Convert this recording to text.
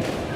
Bye.